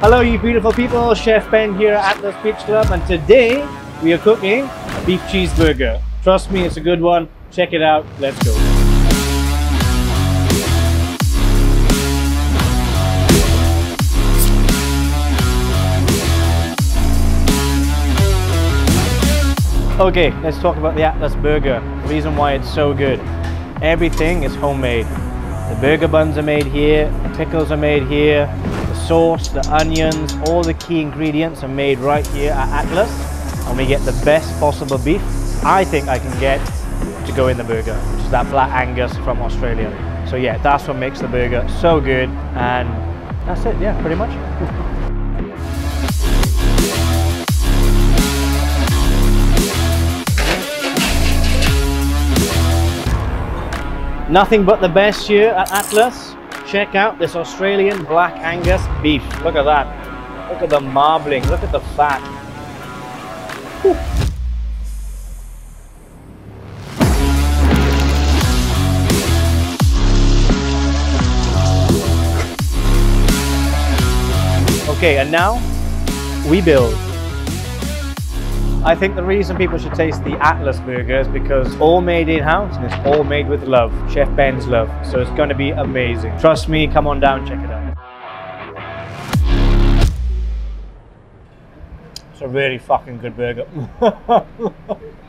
Hello, you beautiful people. Chef Ben here at Atlas Beach Club, and today we are cooking a beef cheeseburger. Trust me, it's a good one. Check it out. Let's go. Okay, let's talk about the Atlas burger. The reason why it's so good. Everything is homemade. The burger buns are made here, the pickles are made here, sauce, the onions, all the key ingredients are made right here at Atlas. And we get the best possible beef I think I can get to go in the burger, which is that Black Angus from Australia. So yeah, that's what makes the burger so good. And that's it, yeah, pretty much. Nothing but the best here at Atlas. Check out this Australian Black Angus beef. Look at that. Look at the marbling. Look at the fat. Whew. Okay, and now we build. I think the reason people should taste the Atlas burger is because all made in-house and it's all made with love, Chef Ben's love. So it's going to be amazing. Trust me, come on down, check it out. It's a really fucking good burger.